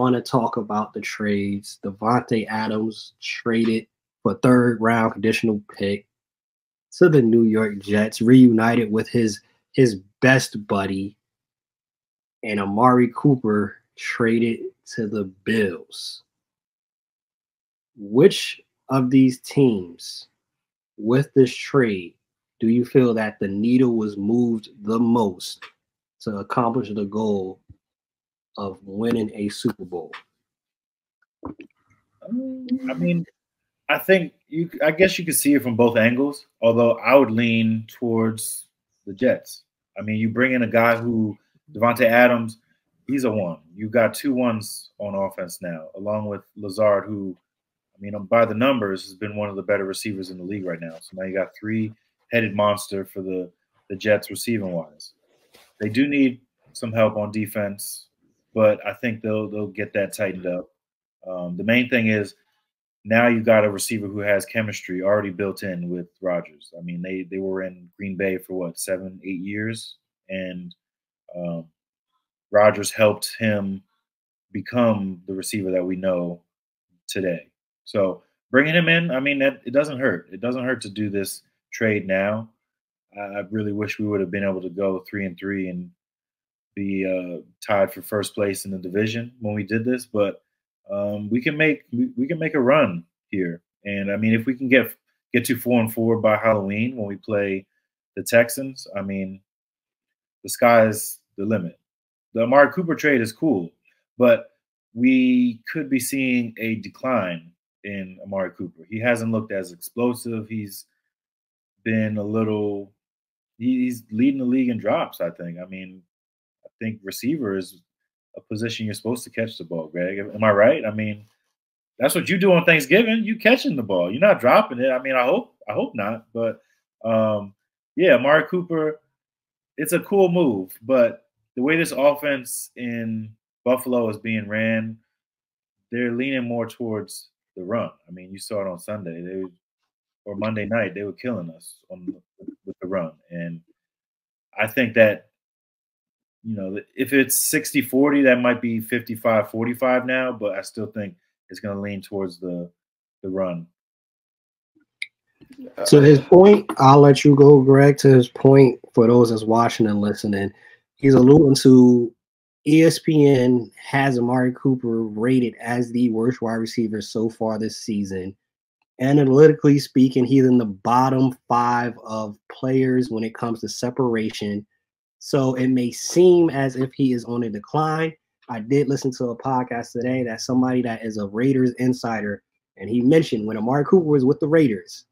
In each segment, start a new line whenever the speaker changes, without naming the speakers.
want to talk about the trades. Davante Adams traded for third round conditional pick to the New York Jets, reunited with his his best buddy, and Amari Cooper traded to the Bills. Which of these teams with this trade do you feel that the needle was moved the most to accomplish the goal of winning a Super Bowl?
I mean, I think you. I guess you could see it from both angles. Although I would lean towards the Jets. I mean, you bring in a guy who Davante Adams, he's a one. You got two ones on offense now, along with Lazard, who, I mean, um, by the numbers, has been one of the better receivers in the league right now. So now you got three headed monster for the the Jets receiving wise. They do need some help on defense, but I think they'll they'll get that tightened up. Um, the main thing is now you got a receiver who has chemistry already built in with Rodgers. I mean, they they were in Green Bay for what seven, eight years, and um, Rodgers helped him become the receiver that we know today. So bringing him in, I mean, that it doesn't hurt. It doesn't hurt to do this trade now. I really wish we would have been able to go three and three and be uh, tied for first place in the division when we did this, but um, we can make we, we, can make a run here. And I mean, if we can get get to four and four by Halloween when we play the Texans, I mean, the sky's the limit. The Amari Cooper trade is cool, but we could be seeing a decline in Amari Cooper. He hasn't looked as explosive. He's been a little. He's leading the league in drops. I think. I mean, think receiver is a position you're supposed to catch the ball, Greg. Am I right? I mean, that's what you do on Thanksgiving. You catching the ball. You're not dropping it. I mean, I hope I hope not. But um, yeah, Amari Cooper, it's a cool move. But the way this offense in Buffalo is being ran, they're leaning more towards the run. I mean, you saw it on Sunday. They or Monday night, they were killing us on with the run. And I think that you know, if it's 60 40, that might be 55 45 now, but I still think it's going to lean towards the the run.
To his point, I'll let you go, Greg. To his point, for those that's watching and listening, he's alluding to ESPN has Amari Cooper rated as the worst wide receiver so far this season. Analytically speaking, he's in the bottom five of players when it comes to separation so it may seem as if he is on a decline. I did listen to a podcast today that somebody that is a Raiders insider, and he mentioned when Amari Cooper was with the Raiders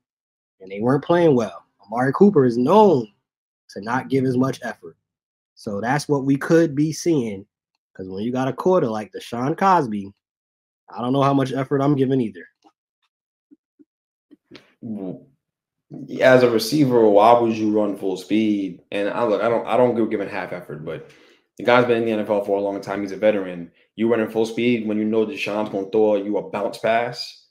and they weren't playing well, Amari Cooper is known to not give as much effort. So that's what we could be seeing. Because when you got a quarter like Deshaun Cosby, I don't know how much effort I'm giving either
as a receiver, why would you run full speed? And I look, I don't, I don't give giving half effort, but the guy's been in the NFL for a long time. He's a veteran. You running full speed when you know Deshaun's going to throw you a bounce pass.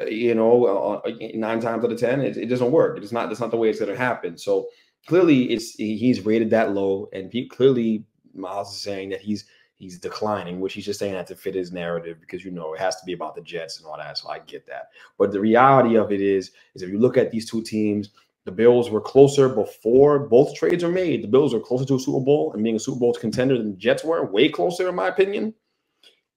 Uh, you know, uh, uh nine times out of ten, it, it doesn't work. It's not. That's not the way it's going to happen. So clearly, it's he's rated that low, and he, clearly Miles is saying that he's he's declining, which he's just saying that to fit his narrative because you know it has to be about the Jets and all that. So I get that. But the reality of it is, is if you look at these two teams, the Bills were closer before both trades were made. The Bills were closer to a Super Bowl and being a Super Bowl contender than the Jets were, way closer, in my opinion.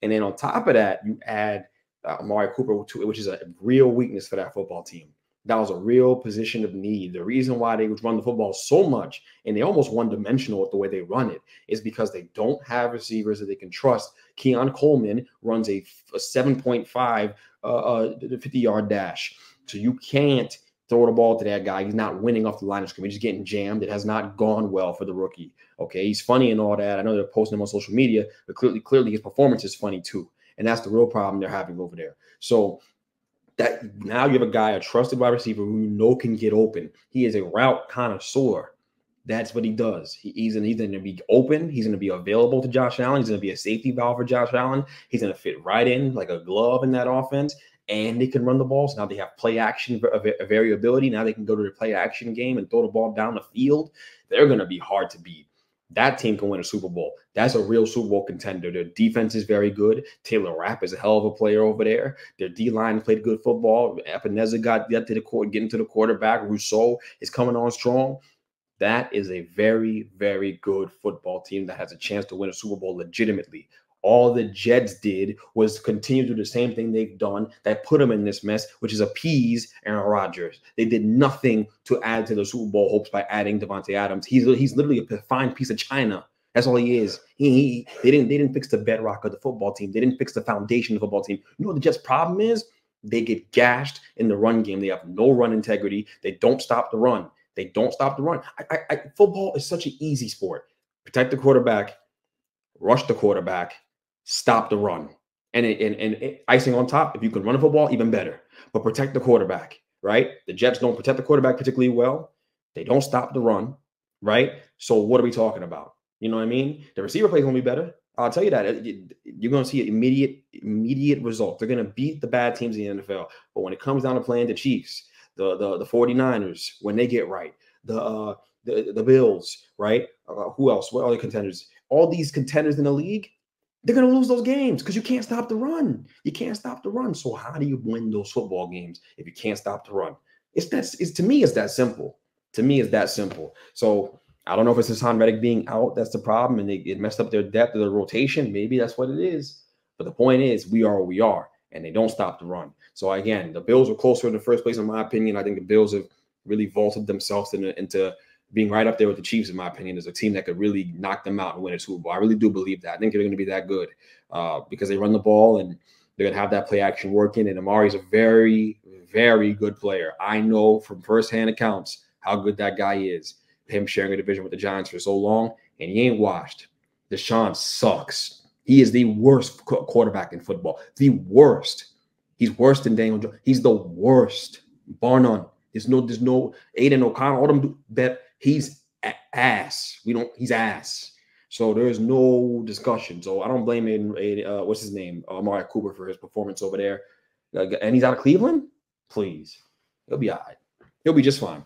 And then on top of that, you add uh, Amari Cooper, which is a real weakness for that football team. That was a real position of need. The reason why they would run the football so much and they almost one dimensional with the way they run it is because they don't have receivers that they can trust. Keon Coleman runs a, a 7.5 uh, uh, 50 yard dash. So you can't throw the ball to that guy. He's not winning off the line of scrimmage. He's getting jammed. It has not gone well for the rookie. Okay. He's funny and all that. I know they're posting him on social media, but clearly, clearly his performance is funny too. And that's the real problem they're having over there. So that now you have a guy, a trusted wide receiver who you know can get open. He is a route connoisseur. That's what he does. He, he's, he's going to be open. He's going to be available to Josh Allen. He's going to be a safety valve for Josh Allen. He's going to fit right in like a glove in that offense. And they can run the ball. So now they have play action variability. Now they can go to the play action game and throw the ball down the field. They're going to be hard to beat. That team can win a Super Bowl. That's a real Super Bowl contender. Their defense is very good. Taylor Rapp is a hell of a player over there. Their D line played good football. Epenesa got get to the court, getting to the quarterback. Rousseau is coming on strong. That is a very, very good football team that has a chance to win a Super Bowl legitimately. All the Jets did was continue to do the same thing they've done that put them in this mess, which is appease Aaron Rodgers. They did nothing to add to the Super Bowl hopes by adding Davante Adams. He's he's literally a fine piece of china. That's all he is. He, he, they didn't they didn't fix the bedrock of the football team. They didn't fix the foundation of the football team. You know what the Jets' problem is? They get gashed in the run game. They have no run integrity. They don't stop the run. They don't stop the run. I, I, I, football is such an easy sport. Protect the quarterback, rush the quarterback, stop the run. And, and, and icing on top, if you can run a football, even better. But protect the quarterback, right? The Jets don't protect the quarterback particularly well. They don't stop the run, right? So what are we talking about? You know what I mean? The receiver play is going to be better. I'll tell you that you're going to see an immediate immediate results. They're going to beat the bad teams in the NFL. But when it comes down to playing the Chiefs, the the, the 49ers, when they get right, the uh, the, the Bills, right? Uh, who else? What other contenders? All these contenders in the league, they're going to lose those games because you can't stop the run. You can't stop the run. So how do you win those football games if you can't stop the run? It's that. It's to me, it's that simple. To me, it's that simple. So I don't know if it's Haason Reddick being out that's the problem, and they, it messed up their depth of the rotation. Maybe that's what it is. But the point is, we are we are, and they don't stop the run. So again, the Bills are closer in the first place, in my opinion. I think the Bills have really vaulted themselves into, into being right up there with the Chiefs, in my opinion, is a team that could really knock them out and win a Super Bowl. I really do believe that. I think they're going to be that good uh, because they run the ball and they're going to have that play action working. And Amari's a very, very good player. I know from firsthand accounts how good that guy is. Him sharing a division with the Giants for so long, and he ain't washed. Deshaun sucks. He is the worst quarterback in football. The worst. He's worse than Daniel Jones. He's the worst, bar none. There's no, there's no Aidan O'Connell. All them do bet. He's ass. We don't. He's ass. So there's no discussion. So I don't blame Aiden. Uh, what's his name? Uh, Amari Cooper for his performance over there. Uh, and he's out of Cleveland. Please, he'll be all right. He'll be just fine.